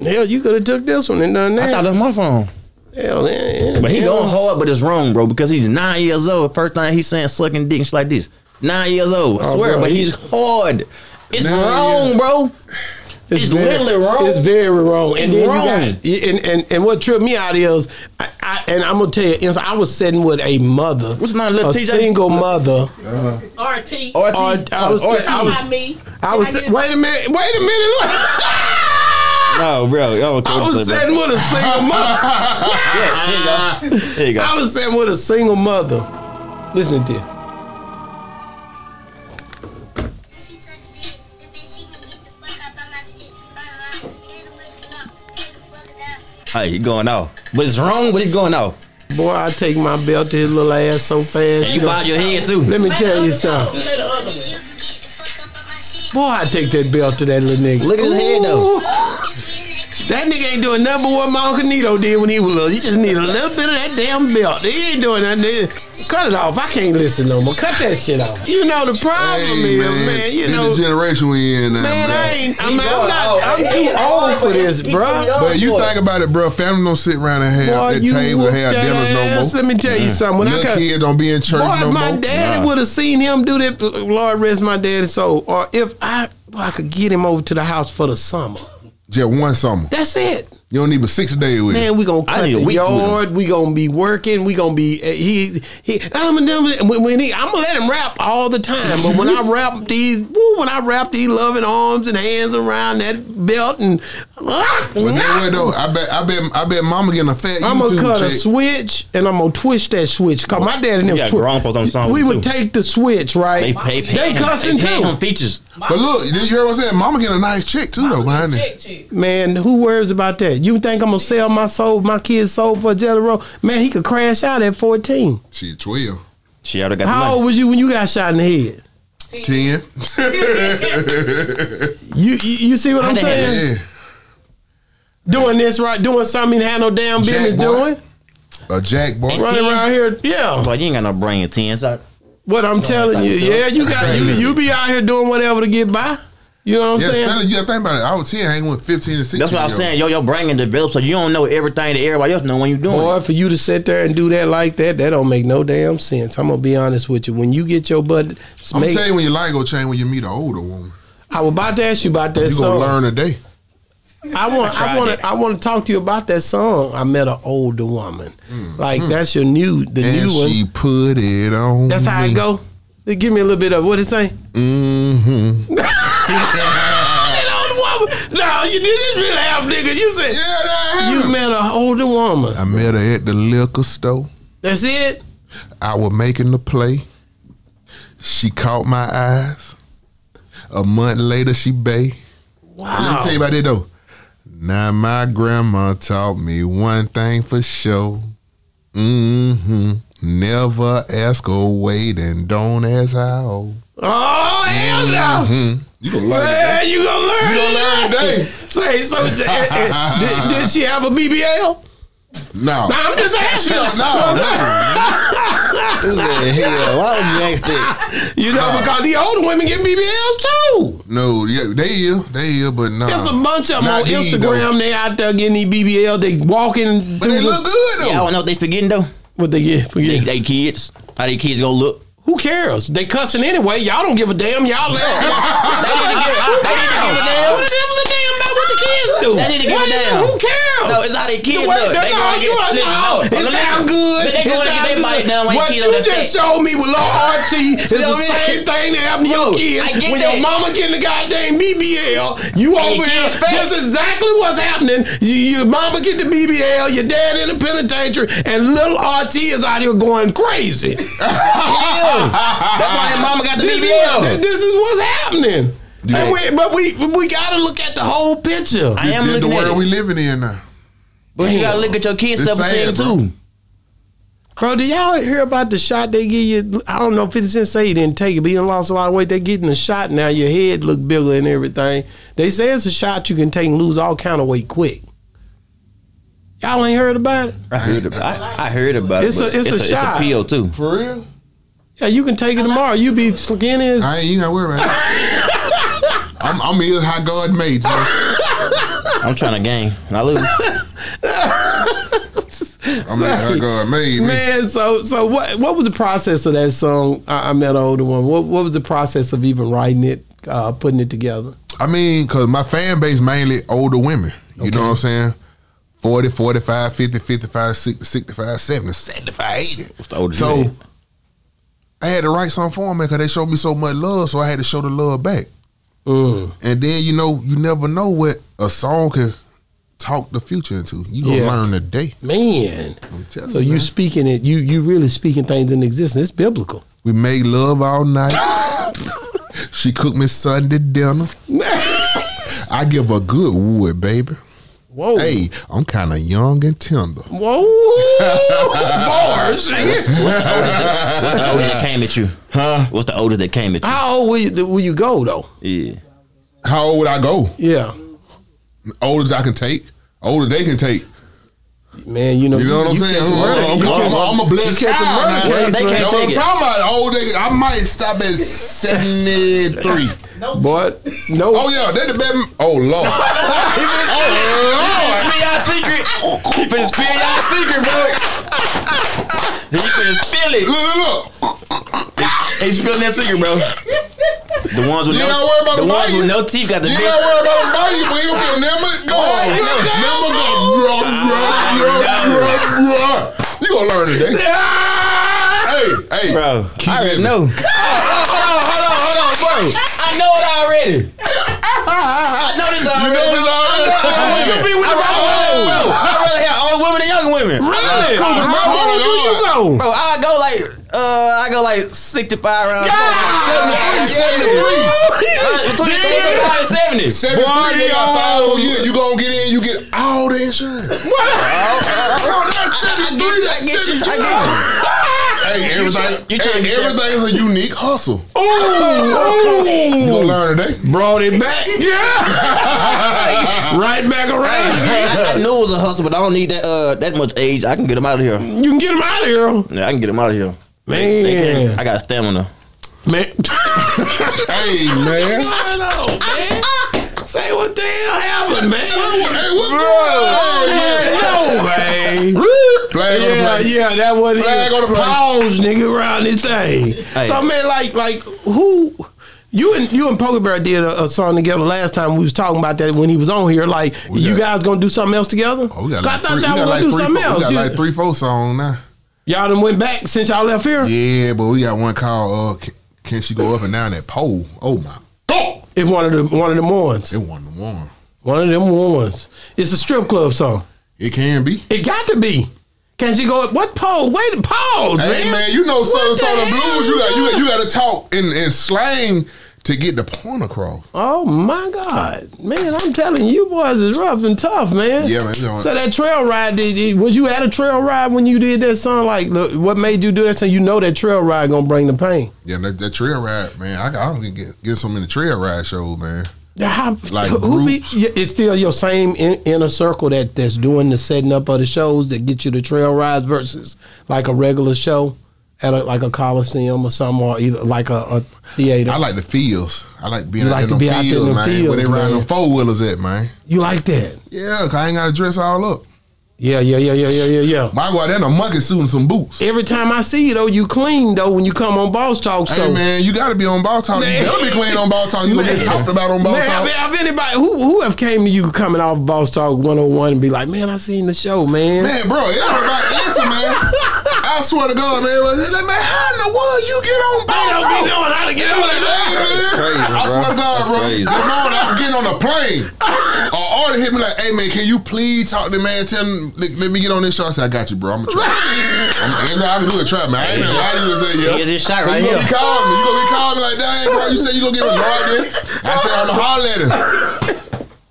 Hell, you could have took this one and done that. I thought that. that was my phone. Hell, yeah, yeah, But he yeah. going hard, but it's wrong, bro, because he's nine years old. First time he's saying sucking dick and shit like this. Nine years old. I Oh, swear, bro, but he- he's hard. It's wrong, years. bro. It's literally wrong. It's very wrong. It's and wrong. You got, and, and and what tripped me out is, I, I, and I'm gonna tell you, is I was sitting with a mother, What's my little a TJ? single mother. RT. Or Or, I was, oh, RT. I was, Not me. I was. I Wait a minute. Wait a minute. Look. No, bro. Yo, I was sitting with a single mother. yeah, Here you go. Here you go. I was sitting with a single mother. Listen to this. Hey, he going off. What's wrong, but he's going off. Boy, I take my belt to his little ass so fast. You bob your head too. Let me tell you something. Play the other one. You can get the fuck up on my shit. Boy, I take that belt to that little nigga. Look at his head though. That nigga ain't doing nothing but what my Uncle Nito did when he was little. You just need a little bit of that damn belt. He ain't doing nothing. Cut it off. I can't listen no more. Cut that shit off. You know the problem Hey, is, man. you this know, the generation we in now, man, bro. I ain't. I mean, I'm not. off. I'm too He's old old, for this, bro. But you Boy. think about it, bro. Family don't sit around and have Boy, at table whoop and have that dinners no more. Let me tell you something. When I Little got, kids don't be in church boy, no my more. daddy Nah. would have seen him do that. Lord rest my daddy's soul. Or if I, boy, I could get him over to the house for the summer. Just one summer. That's it. You don't need but six days with it. Man, we gonna I cut the week with him. yard. We gonna be working. We gonna be uh, he he. I'm gonna when, when he. I'm gonna let him rap all the time. But when I rap these, woo, when I wrap these loving arms and hands around that belt, and But then what though? I bet I bet I bet mama getting a fat I'm gonna YouTube cut a switch and I'm gonna twist that switch. Cause my daddy and them Yeah, twi- on song We would too. take the switch, They right? pay, pay They cussing they pay too. on features. But look, you hear what I'm saying? Mama getting a nice chick too though behind it. Check, check. Man, who worries about that? You think I'm gonna sell my soul, my kid's soul for a jelly roll? Man, he could crash out at 14. She twelve. She already got How old was you when you got shot in the head? Ten. You you, you see what I'm How the hell- saying? Yeah. Doing this right, doing something he had no damn Jack business boy. doing. A jack boy. Running around here, yeah. Boy, you ain't got no brain in 10. So What I'm telling you, think yeah, you got you, you be out here doing whatever to get by. You know what I'm Yeah, saying? especially you gotta think about it. I was ten, hanging with fifteen and sixteen. that's what I'm saying. Yo, your brain ain't developed, so you don't know everything that everybody else know when you're doing Boy, it. for you to sit there and do that like that, that don't make no damn sense. I'm gonna be honest with you. When you get your butt, I'm make, telling you when your life go change when you meet an older woman. I was about to ask you about that You song. gonna learn today. I want, I, tried want to, I want to talk to you about that song. I met an older woman. Like that's your new, the Mm. And new one. she put it on. That's how me. it go. Give me a little bit of what it say. Mm-hmm. woman. No, you didn't really have nigga. You said Yeah, you met an older woman. I met her at the liquor store. That's it. I was making the play. She caught my eyes. A month later, she bay. Wow. Let me tell you about it though. Now my grandma taught me one thing for sure. Mm-hmm. Never ask her weight and don't ask how. Oh hell no. Mm-hmm. You gonna learn Man, you gonna learn. You gonna learn today. Say so. eh, eh, did, did she have a BBL? No. No, I'm just asking. no, no. Hell, why would you ask that? You know, because the older women get BBLs too. No, yeah, they here, they here, but no. There's a bunch of them Not on these, Instagram. though. They out there getting these BBL. They walking. But through they the- look good though. Yeah, I don't know what they forgetting though. What they get? They, Forget. they kids. How they kids gonna look? Who cares? They cussing anyway. Y'all don't give a damn. Y'all let. They need to give, they need to give a damn. What the a damn about what the kids do? They need to give a What the- damn. Who cares? No, it's how they kids The way- look. no, They no, gonna you get- are- listen, no, no, it listen. sound good. But they gonna get sound their down when What you just fence. showed me with Lil RT is See the what I'm same saying? thing that happened to your Bro, kids get when that. your mama getting the goddamn BBL. You And over here. fat. That's exactly what's happening. You, your mama get the BBL. Your dad in the penitentiary, and little RT is out here going crazy. That's why your mama got the This is, BBL. what- this is what's happening. Yeah. And we, but we we gotta look at the whole picture. I am This the looking at world it. we living in now. But you gotta look at your kids' It's self esteem sad, bro. too. Bro, did y'all hear about the shot they give you? I don't know if 50 Cent say he didn't take it, but he done lost a lot of weight. They getting the shot now. Your head look bigger and everything. They say it's a shot you can take and lose all kind of weight quick. Y'all ain't heard about it? I heard about. I, I heard about It's it. a- but it's a it's shot. a pill too. For real? Yeah, you can take it tomorrow. You be skinny as I ain't you gotta worry about it. I'm I'm here how God made you. I'm trying to gain. And I lose. I'm here how God made me. man. So, so what? What was the process of that song? I, I met an older one. What, what was the process of even writing it, uh, putting it together? I mean, cause my fan base mainly older women. You know what I'm saying? 40, 45, 50, 55, 60, 65, 70, 75, 80. What's the oldest So you? I had to write something for them because they showed me so much love, so I had to show the love back. Mm. And then you know, you never know what a song can talk the future into. You gonna Yeah. learn today. Man, I'm telling so you. you speaking it? You you really speaking things in existence? It's biblical. we made love all night. she cooked me Sunday dinner. I give her good wood, baby. Whoa. Hey, I'm kind of young and tender. Whoa. Bars. nigga. What's the oldest that came at you? Huh? What's the oldest that came at you? How old will you, will you go though? Yeah. How old would I go? Yeah. Old as I can take. Older they can take. Man, you know. You know what I'm saying? catch a I'm, murder- I'm, I'm, I'm a blessed you catch child murder now. case, They can't That's what I'm it. talking about. Old nigga, I might stop at 73. Boy, no. Oh yeah, they the best. Oh lord. oh lord. Spill y'all secret. Keep it spill y'all secret, bro. He finna spill it. Look, look, look. He spilling that secret, bro. The ones with You no, gotta worry about the the ones with no teeth got the You best. gotta worry about them biting you, but you feel never go. Never go. Run, run, run, run, run. You gonna learn today. Eh? Hey, hey, Bro, Keep I already living. know. hold on, hold on, hold on, bro. I know it already. I know this already. You know this already? You be with the I'd bro. rather have old women and young women. Really? Come on, How old do you go? Bro, I go like uh, I go like sixty five rounds. God! Yeah, Between sixty-five and seventy. Seventy Boy, three, they got five yo. more years. You gonna get in, you get all the insurance. Bro, that's seventy three. I get you. I get you. Hey, everything, you trying hey, to- everything is a unique hustle. Ooh, ooh. You gonna learn today. Brought it back. Yeah. right back around. I, I knew it was a hustle, but I don't need that uh that much age. I can get them out of here. You can get him out of here. Yeah, I can get them out of here. Man. I got stamina. Man. Hey man, I know, man. Say what the hell happened, man. hey, what's Bro, going on? man, no, man. Flag on the Yeah, yeah, that what it Flag on the is. play. Pause, nigga, around this thing. Hey. So, man, like, like who? You and you and Pokey Bear did a, a song together last time. We was talking about that when he was on here. Like, We you got- guys gonna do something else together? Oh, we got I like thought three, y'all we were gonna like do three, something four, else. we got You- like three, four songs now. Y'all done went back since y'all left here. Yeah, but we got one called uh, can, can she go up and down that pole? Oh my god, It's one of the one of them ones. it wasn't the one. One of them ones. It's a strip club song. It can be. It got to be. Can she go? What pause? Wait, pause, Hey man. man, you know Southern What the blues. You got you you got to talk in, in slang to get the point across. Oh my God, man! I'm telling you, you boys is rough and tough, man. Yeah, man, you know- So that trail ride, did, was you at a trail ride when you did that song? Like, look, what made you do that? So you know that trail ride gonna bring the pain. Yeah, that, that trail ride, man. I, I don't get get so many trail ride shows, man. How, Like who be, it's still your same in, inner circle that that's doing the setting up of the shows that get you the trail rides versus like a regular show at a, like a coliseum or something or either like a, a theater. I like the fields. I like being You out like in to be out there in fields, man. fields, where they riding man. them four wheelers at, man. you like that? Yeah, 'cause I ain't got to dress all up. Yeah, yeah, yeah, yeah, yeah, yeah, yeah. Might go out there in a monkey suit and some boots. Every time I see you though, you clean though when you come on Boss Talk. So hey man, you got to be on ball talk. Man. You better be clean on ball talk. You get talked about on ball man, talk. have, have anybody who who have came to you coming off Boss Talk 101 and be like, man, I seen the show, man. Man, bro, everybody, listen, man. I swear to God, man. Like, man, how in the world you get on They ball don't talk? be knowing how to get on man, that. man. crazy, I bro. swear to God, That's bro. crazy. The moment I'm getting on the plane, or order hit me like, "Hey man, can you please talk to the man? Tell him, let, let me get on this show." I said, "I got you, bro. I'm gonna try. I'm, that's all I can do is try, man. I ain't gonna lie to you and say, yeah. Here's his shot right you gonna here. be calling me. You gonna be calling me like, dang, bro. You said you gonna get a no idea. I said, I'm gonna holler at him.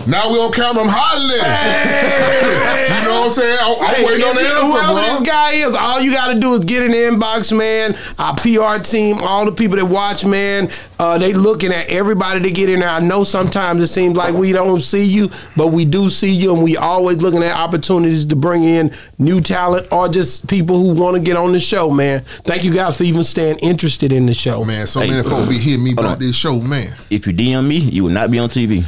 Now we on camera. I'm hollering at him. You know what I'm saying? I'm, I'm waiting on the answer, whoever bro. this guy is, all you got to do is get in the inbox, man. Our PR team, all the people that watch, man, uh, they looking at everybody to get in there. I know sometimes it seems like we don't see you, but we do see you, and we always looking at opportunities to bring in new talent or just people who want to get on the show, man. Thank you guys for even staying interested in the show. Man, so Hey, many folks be hitting me about on. this show, man. If you DM me, you will not be on TV.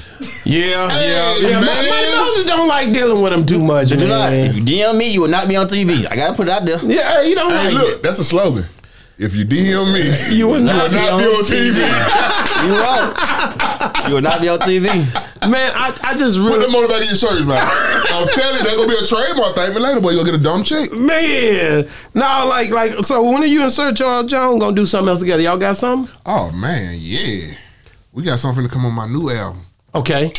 Yeah, Hey, yeah, yeah. man. Money Money Moses don't like dealing with them too much, Do not. If you DM me, you will not be on TV. I gotta put it out there. Yeah, he don't Hey, like look, it. that's a slogan. If you DM me, You will you not will not be on TV. You won't. You will not be on TV. Man, I, I just Put really them on the back of your shirts, man. I'm telling you, that's gonna be a trademark thing. But later, boy, you gonna get a dumb check. Man, no, like, like, so when are you and Sir Charles Jones gonna do something else together? Y'all got something? Oh man, yeah. We got something to come on my new album. Okay.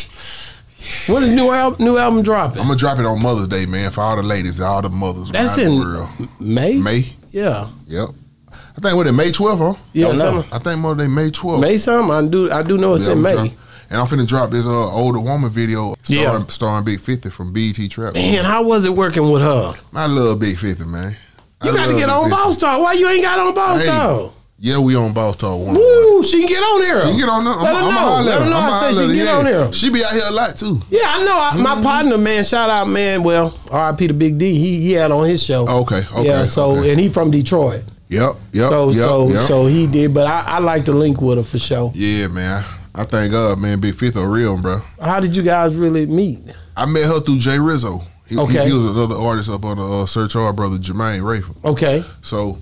When is new album? New album dropping? I'm gonna drop it on Mother's Day, man, for all the ladies, and all the mothers That's in the world. May. May. Yeah. Yep. I think what it May 12th, huh? Yeah. Don't know. something- I think Mother's Day May 12th. May something. I do. I do know it's Yeah, in I'm May. drop- and I'm finna drop this uh, older woman video starring, Yeah. starring Big 50 from BT Trap. Man, how was it working with her? I love Big 50, man. I You got to get on 50. Boss Talk. Why you ain't got on Boss Hey, Talk? Yeah, we on Boss Talk one. Woo! She can get on there. She can get on there. I'm, Let her I'm know. Let her know. I said she can get yeah. on there. She be out here a lot too. Yeah, I know. I, My partner, man, shout out, man. Well, R.I.P. to Big D. He he had on his show. Okay, okay, Yeah. So okay. and he from Detroit. Yep, yep, So yep, so yep. so he did. But I, I like to link with her for sure. yeah, man. I thank God, man. Big Fifth a real, bro. How did you guys really meet? I met her through Jay Rizzo. He, he- Okay. he, was another artist up on the uh, Search Our brother Jermaine Rayford. Okay. So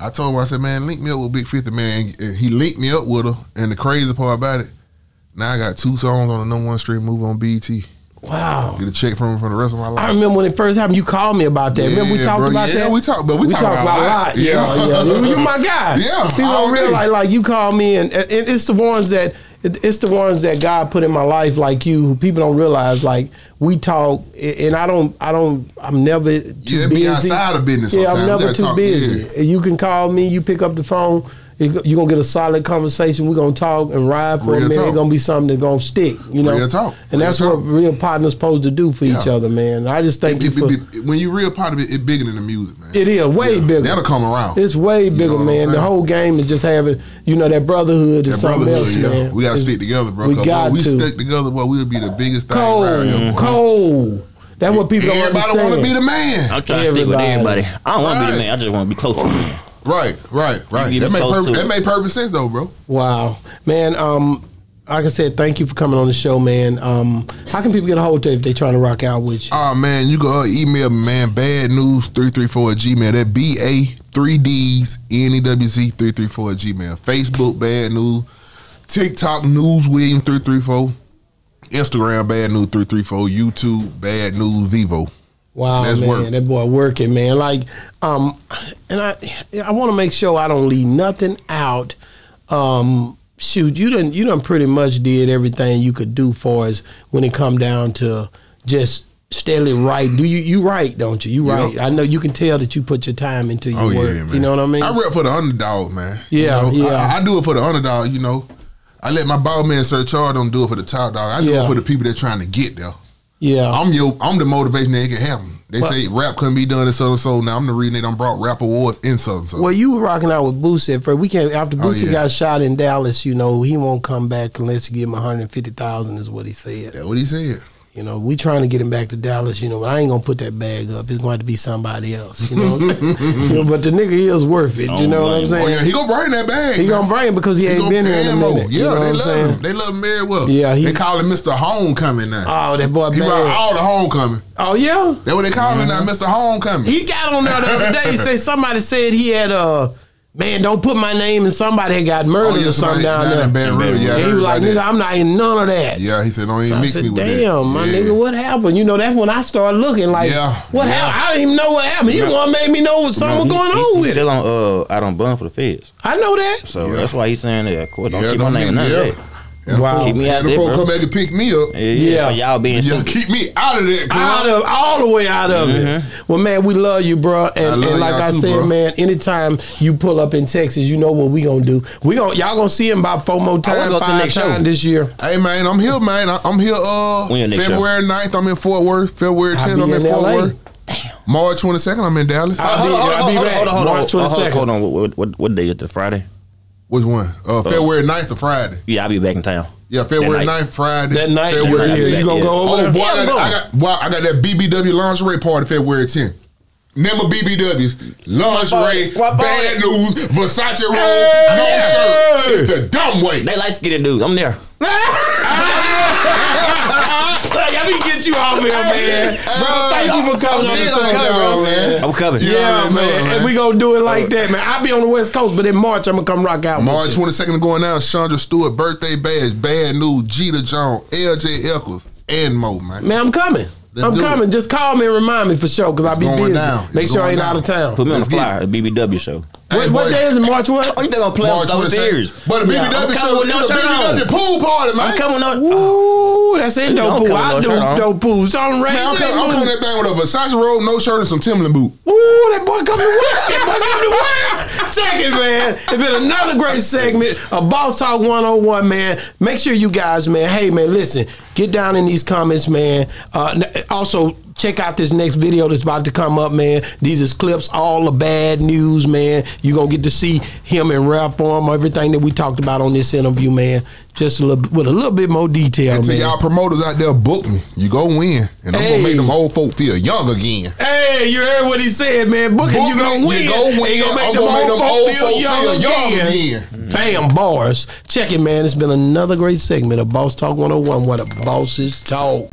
I told him, I said, man, link me up with Big 50, man. And he linked me up with her. And the crazy part about it, now I got two songs on the number one stream move on BT. Wow. Get a check from him for the rest of my life. I remember when it first happened. You called me about that. remember we Yeah, talked bro. about Yeah, that. Yeah, we talked, but we, talked about, a lot. Yeah, yeah. You, you my guy. Yeah, People don't realize like you call me and, and it's the ones that it, it's the ones that God put in my life, like you, who people don't realize. Like we talk, and I don't, I don't, I'm never too Yeah, it be busy. outside of business Yeah, I'm sometimes. never too talk- busy. yeah. And you can call me. You pick up the phone. You're gonna get a solid conversation. We're gonna talk and ride for Real a minute. talk. It's gonna be something that's gonna stick. You know, Real talk. and that's talk. what real partners supposed to do for each other, man. I just think It- you it- it- when you real part of it, it bigger than the music, man. It is way Yeah, bigger. That'll come around. It's way bigger, know man. The whole game is just having, you know, that brotherhood is that something brotherhood, else, yeah. man. We gotta It's stick together, bro. we 'cause, got boy, we to. stick together, boy, we'll be the biggest thing Cold, around here. boy. cold. That's what people don't Everybody want to be the man. I'm trying to stick with Everybody. everybody. I don't want to be the man. I just want to be close to the man. Right, right, right. That made, make close perfect. That it. make perfect sense though, bro. Wow, man. Um, like I said, thank you for coming on the show, man. Um, how can people get a hold of you if they're trying to rock out with you? Oh man, you can uh, email me, man. Badd Newz three three four at gmail. That B A three D's N E W Z three three four at gmail. Facebook Badd Newz. TikTok news William three three four. Instagram Badd Newz three three four. YouTube Badd Newz Vevo. Wow, That's man, work. that boy working, man. Like, um, and I, I want to make sure I don't leave nothing out. Um, shoot, you done, you done pretty much did everything you could do for us when it come down to just steadily right. Do you you write? Don't you? You Yeah. right? I know you can tell that you put your time into your Oh work. yeah, man. You know what I mean? I rep for the underdog, man. Yeah, you know? yeah. I, I do it for the underdog. You know, I let my ball man Sir Charles don't do it for the top dog. I do Yeah. it for the people that trying to get there. Yeah, I'm your, I'm the motivation that it can happen. They say rap couldn't be done in Southern Soul. Now I'm the reason they done brought rap awards in Southern Soul. Well, you were rocking out with Boosie at first. We can't after Oh, yeah. got shot in Dallas. You know he won't come back unless you give him one hundred fifty thousand. Is what he said. That's what he said. You know, we trying to get him back to Dallas. You know, but I ain't gonna put that bag up. It's going to have to be somebody else. You know, you know but the nigga is worth it. You know what I'm Oh, saying? Oh yeah, he gonna bring that bag. He gonna bring it because he, He ain't been here in a minute. Yeah, you know they what I'm love saying? him. They love him very well. Yeah, he- they call him Mr. Homecoming now. Oh, that boy he brought all the homecoming. Oh yeah, That's what they call him now, Mr. Homecoming. he got on there the other day. He said somebody said he had uh man, don't put my name in somebody had got murdered Oh, yeah, or something down down there. in Baton Rouge, yeah, and he was like, nigga, that. I'm not in none of that. Yeah, he said don't even I mix said, me with damn, that. Damn, my Yeah. nigga, what happened? You know, that's when I started looking like, Yeah, what yeah. happened? I didn't even know what happened. You the one made me know something was He- going he's- on he's with it. still on uh out on bun for the feds. I know that. So Yeah. that's why he's saying that. Of course, don't Yeah, keep my don't name in make- none yeah. of that. And Wow. the Keep me folk- out and the there, bro. come back and pick me up. Yeah, Yeah. yeah. Y'all being Just stupid. keep me out of that. Out of all the way out of it. Well, man, we love you, bro. And, I love and like y'all I too, said, bro. man, anytime you pull up in Texas, you know what we gonna do. We gonna y'all gonna see him about four more I times, wanna go to the five times this year. Hey man, I'm here, man. I- I'm here. Uh, When your next February 9th, I'm in Fort Worth. February I'll 10th, be I'm in in Fort LA. Worth. March 22nd, I'm in Dallas. I'll Hold be- on, hold I'll be hold on, back. hold on, hold on, March 22nd. Hold on, what, what, what day is the Friday? Which one? Uh, February 9th or Friday? Yeah, I'll be back in town. Yeah, February That 9th, Friday. That night, February yeah, 10th. you gonna go over Oh there? boy, Yeah, I I'm got, I got, boy, I got that BBW lingerie party February 10th. Never BBWs, lingerie, What party? Badd Newz, Versace roll, Hey! no shirt. It's the dumb way. They like skinny dudes. I'm there. Like, I need to get you off here, man. Bro, thank you for coming on the show, I'm coming, bro. man. I'm coming. Yeah. Yeah, man. man. And we gonna do it like uh, that, man. I'll be on the West Coast, but in March I'm gonna come rock out. March with you. 22nd going down, Chandra Stewart, birthday bash, Badd Newz, Jeter Jones, LJ Echols, and more, man. Man, I'm coming. Let's I'm do coming. Just call me and remind me for sure, cause I'll be busy. down. Make It's sure I going ain't out of town. Put me on Let's the flyer. BBW show. What, Hey, what day is it? March what? Oh, you think I'm playing March so 22nd. serious? But the Yeah, BBW I'm show with no is a shirt on. BBW pool party, man. I'm coming on. Ooh, that's it, You dope pool. I do no shirt on. dope pools. Man, I'm, coming, I'm coming that thing with a Versace robe, no shirt, and some Timberland boot. Ooh, that boy come to work. That boy come to work. Check it, man. It's been another great segment of Boss Talk 101, man. Make sure you guys, man, hey, man, listen, get down in these comments, man. Uh, also, check out this next video that's about to come up, man. These is clips, all the Badd Newz, man. You're going to get to see him in rap form, everything that we talked about on this interview, man. Just a little, with a little bit more detail, And to man. y'all promoters out there, book me. You go win. And I'm Hey. going to make them old folk feel young again. Hey, you heard what he said, man. Booking, Book you gonna win. you go win. you gonna make I'm them gonna make old folk feel young feel young again. again. Bam, bars. Check it, man. It's been another great segment of Boss Talk 101. What a boss is talk.